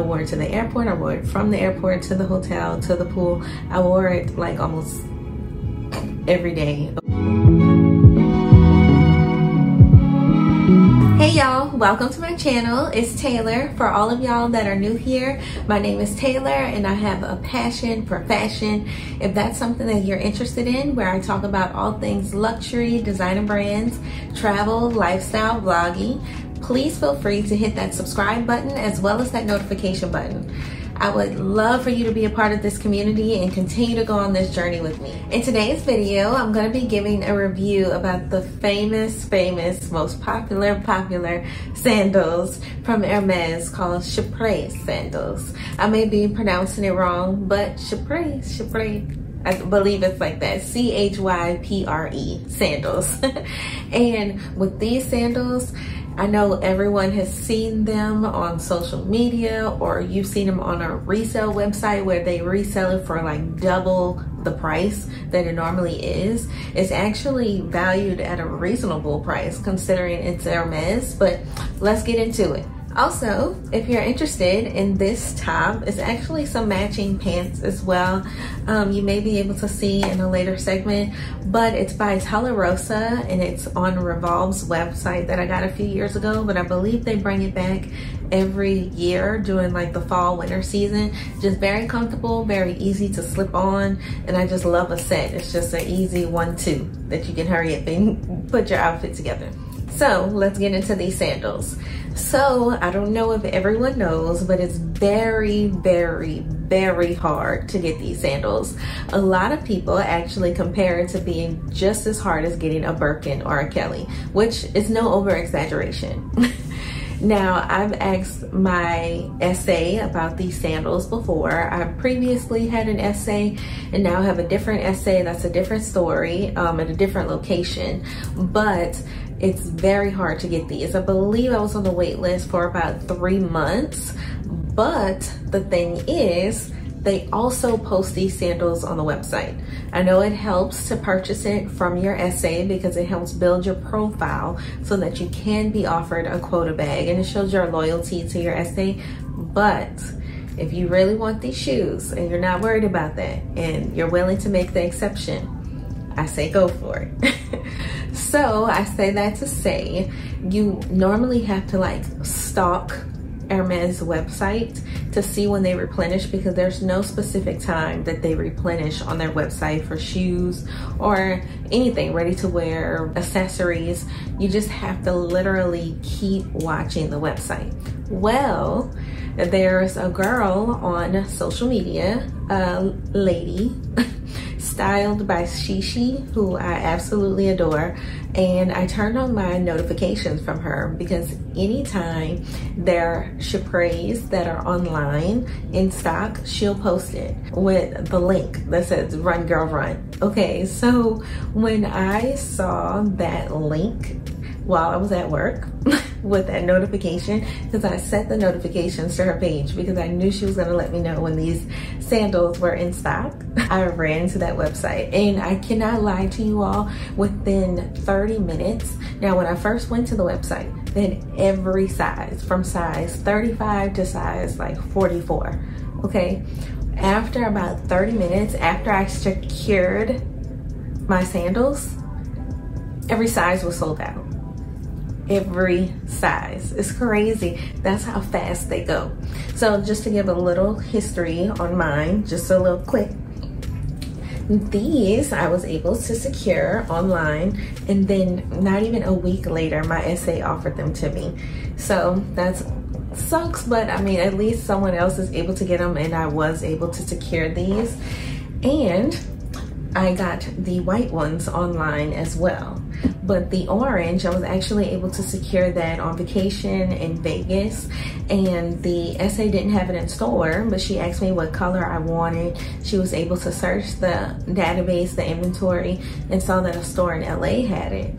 I wore it to the airport. I wore it from the airport to the hotel to the pool. I wore it like almost every day. Hey y'all, welcome to my channel. It's Tayler. For all of y'all that are new here, my name is Tayler and I have a passion for fashion. If that's something that you're interested in, where I talk about all things luxury, designer brands, travel, lifestyle, vlogging, please feel free to hit that subscribe button as well as that notification button. I would love for you to be a part of this community and continue to go on this journey with me. In today's video, I'm going to be giving a review about the famous, famous, most popular, popular sandals from Hermes called Chypre sandals. I may be pronouncing it wrong, but Chypre, Chypre, I believe it's like that, C-H-Y-P-R-E sandals. and with these sandals, I know everyone has seen them on social media or you've seen them on a resale website where they resell it for like double the price that it normally is. It's actually valued at a reasonable price considering it's Hermes, but let's get into it. Also, if you're interested in this top, it's actually some matching pants as well. Um, you may be able to see in a later segment, but it's by Tularosa and it's on Revolve's website that I got a few years ago, but I believe they bring it back every year during like the fall winter season. Just very comfortable, very easy to slip on, and I just love a set. It's just an easy one-two that you can hurry up and put your outfit together. So let's get into these sandals. So I don't know if everyone knows, but it's very, very, very hard to get these sandals. A lot of people actually compare it to being just as hard as getting a Birkin or a Kelly, which is no over exaggeration. Now, I've asked my SA about these sandals before. I previously had an SA and now have a different SA that's a different story um, at a different location. But it's very hard to get these. I believe I was on the wait list for about three months. But the thing is, they also post these sandals on the website. I know it helps to purchase it from your SA because it helps build your profile so that you can be offered a quota bag and it shows your loyalty to your SA. But if you really want these shoes and you're not worried about that and you're willing to make the exception, I say go for it. so I say that to say you normally have to like stalk Hermes website to see when they replenish because there's no specific time that they replenish on their website for shoes or anything ready to wear accessories. You just have to literally keep watching the website. Well, there's a girl on social media, a lady styled by Shishi, who I absolutely adore. And I turned on my notifications from her because anytime there are Chypres that are online in stock, she'll post it with the link that says run girl run. Okay, so when I saw that link while I was at work with that notification because I set the notifications to her page because I knew she was going to let me know when these sandals were in stock. I ran to that website and I cannot lie to you all within 30 minutes. Now, when I first went to the website, then every size from size 35 to size like 44. Okay. After about 30 minutes, after I secured my sandals, every size was sold out every size. It's crazy. That's how fast they go. So just to give a little history on mine, just a little quick. These I was able to secure online and then not even a week later, my SA offered them to me. So that's sucks, but I mean, at least someone else is able to get them and I was able to secure these. And I got the white ones online as well. But the orange, I was actually able to secure that on vacation in Vegas. And the SA didn't have it in store, but she asked me what color I wanted. She was able to search the database, the inventory, and saw that a store in LA had it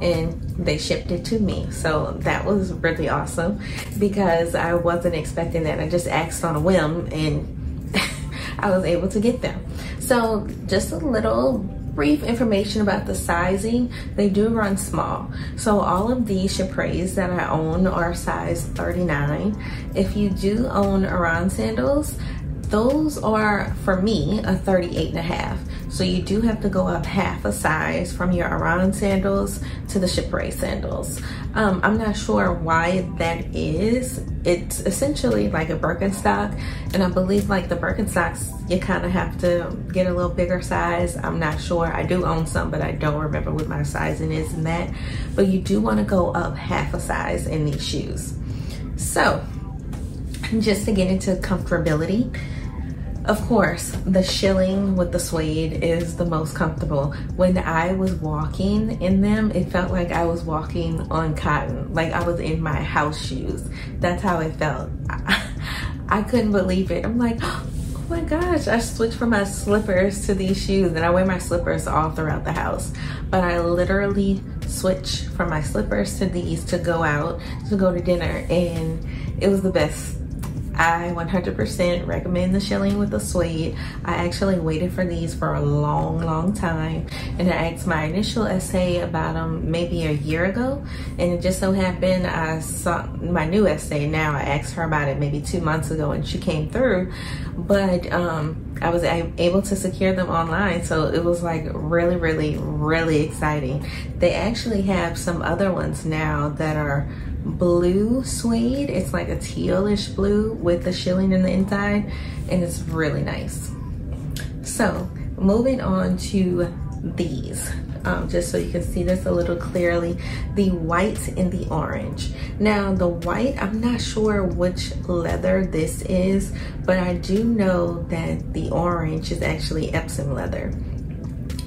and they shipped it to me. So that was really awesome because I wasn't expecting that. I just asked on a whim and I was able to get them. So just a little brief information about the sizing, they do run small. So all of these Chypres that I own are size 39. If you do own Oran sandals, those are, for me, a 38 and a half. So you do have to go up half a size from your Oran sandals to the Chypre sandals. Um, I'm not sure why that is. It's essentially like a Birkenstock, and I believe like the Birkenstocks, you kind of have to get a little bigger size. I'm not sure. I do own some, but I don't remember what my sizing is in that. But you do want to go up half a size in these shoes. So, just to get into comfortability, of course, the shearling with the suede is the most comfortable. When I was walking in them, it felt like I was walking on cotton, like I was in my house shoes. That's how it felt. I, couldn't believe it. I'm like, oh my gosh, I switched from my slippers to these shoes and I wear my slippers all throughout the house. But I literally switched from my slippers to these to go out, to go to dinner and it was the best I 100% recommend the shearling with the suede. I actually waited for these for a long, long time. And I asked my initial SA about them maybe a year ago. And it just so happened I saw my new SA now. I asked her about it maybe two months ago and she came through. But um, I was able to secure them online. So it was like really, really, really exciting. They actually have some other ones now that are blue suede. It's like a tealish blue with the shearling in the inside and it's really nice. So moving on to these. Um, just so you can see this a little clearly, the white and the orange. Now the white, I'm not sure which leather this is, but I do know that the orange is actually Epsom leather.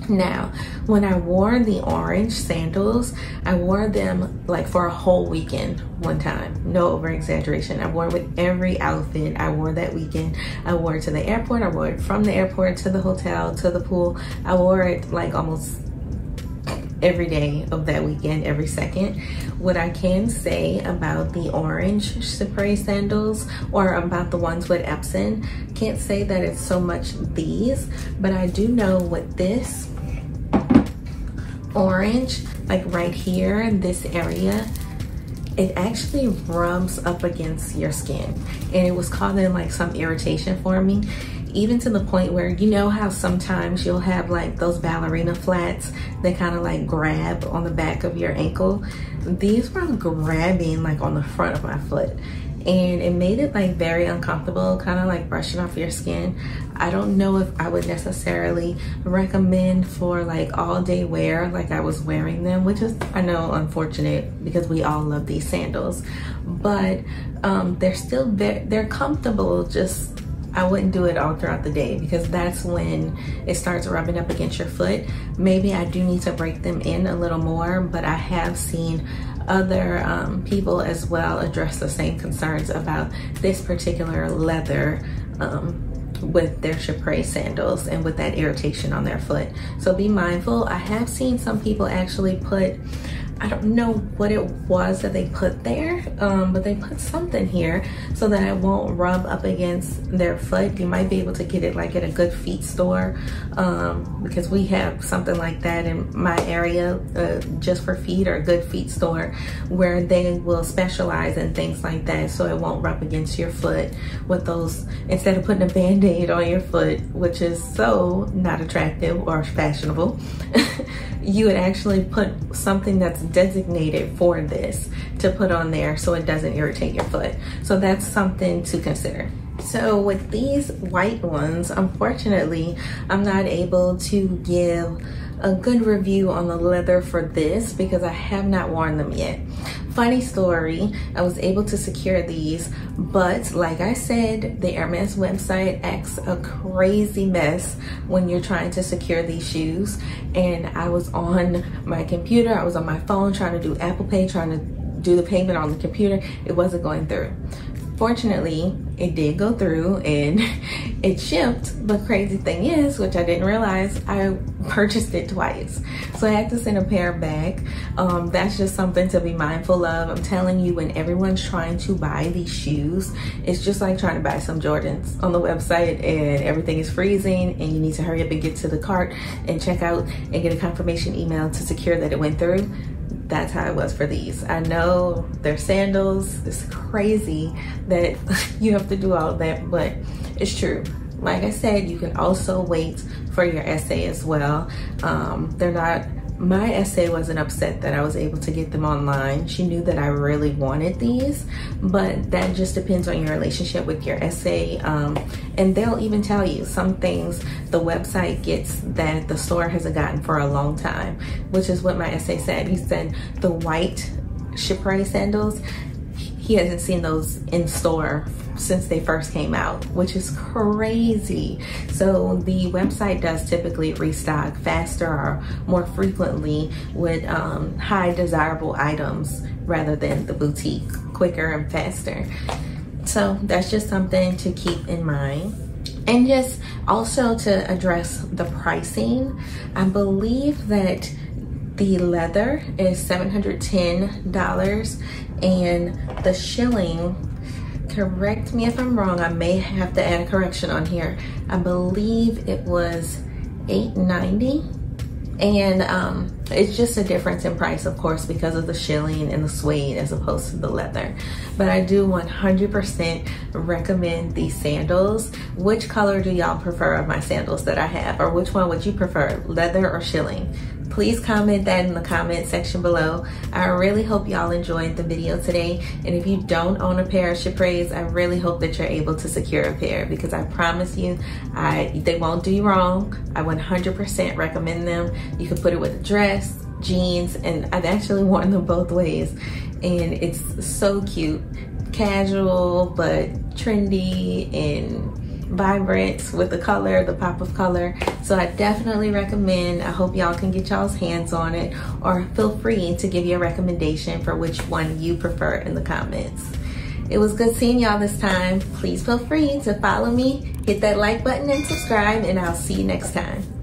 Now, when I wore the orange sandals, I wore them like for a whole weekend one time. No over exaggeration. I wore with every outfit I wore that weekend. I wore it to the airport. I wore it from the airport to the hotel to the pool. I wore it like almost every day of that weekend, every second. What I can say about the orange Chypre sandals or about the ones with Epsom, can't say that it's so much these, but I do know with this, orange, like right here in this area, it actually rubs up against your skin. And it was causing like some irritation for me even to the point where you know how sometimes you'll have like those ballerina flats that kind of like grab on the back of your ankle these were grabbing like on the front of my foot and it made it like very uncomfortable kind of like brushing off your skin i don't know if i would necessarily recommend for like all day wear like i was wearing them which is i know unfortunate because we all love these sandals but um they're still very they're comfortable just I wouldn't do it all throughout the day because that's when it starts rubbing up against your foot. Maybe I do need to break them in a little more, but I have seen other um, people as well address the same concerns about this particular leather um, with their Chypre sandals and with that irritation on their foot. So be mindful. I have seen some people actually put I don't know what it was that they put there, um, but they put something here so that it won't rub up against their foot. You might be able to get it like at a good feet store um, because we have something like that in my area uh, just for feet or good feet store where they will specialize in things like that so it won't rub against your foot with those, instead of putting a band-aid on your foot, which is so not attractive or fashionable, you would actually put something that's designated for this to put on there so it doesn't irritate your foot. So that's something to consider. So with these white ones, unfortunately, I'm not able to give a good review on the leather for this because I have not worn them yet. Funny story, I was able to secure these, but like I said, the Hermes website acts a crazy mess when you're trying to secure these shoes. And I was on my computer, I was on my phone trying to do Apple Pay, trying to do the payment on the computer. It wasn't going through fortunately, it did go through and it shipped. The crazy thing is, which I didn't realize, I purchased it twice. So I had to send a pair back. Um, that's just something to be mindful of. I'm telling you, when everyone's trying to buy these shoes, it's just like trying to buy some Jordans on the website and everything is freezing and you need to hurry up and get to the cart and check out and get a confirmation email to secure that it went through that's how it was for these. I know they're sandals. It's crazy that you have to do all that, but it's true. Like I said, you can also wait for your SA as well. Um, they're not my SA wasn't upset that I was able to get them online. She knew that I really wanted these, but that just depends on your relationship with your SA. Um, and they'll even tell you some things the website gets that the store hasn't gotten for a long time, which is what my SA said. He said the white Chypre sandals, he hasn't seen those in store since they first came out, which is crazy. So the website does typically restock faster or more frequently with um, high desirable items rather than the boutique, quicker and faster. So that's just something to keep in mind. And just also to address the pricing, I believe that the leather is $710 and the shearling correct me if I'm wrong. I may have to add a correction on here. I believe it was 890 and um, it's just a difference in price of course because of the shearling and the suede as opposed to the leather but I do 100% recommend these sandals which color do y'all prefer of my sandals that I have or which one would you prefer leather or shearling please comment that in the comment section below. I really hope y'all enjoyed the video today. And if you don't own a pair of Chypres, I really hope that you're able to secure a pair because I promise you, I they won't do you wrong. I 100% recommend them. You can put it with a dress, jeans, and I've actually worn them both ways. And it's so cute, casual, but trendy and vibrant with the color, the pop of color. So I definitely recommend, I hope y'all can get y'all's hands on it or feel free to give you a recommendation for which one you prefer in the comments. It was good seeing y'all this time. Please feel free to follow me, hit that like button and subscribe and I'll see you next time.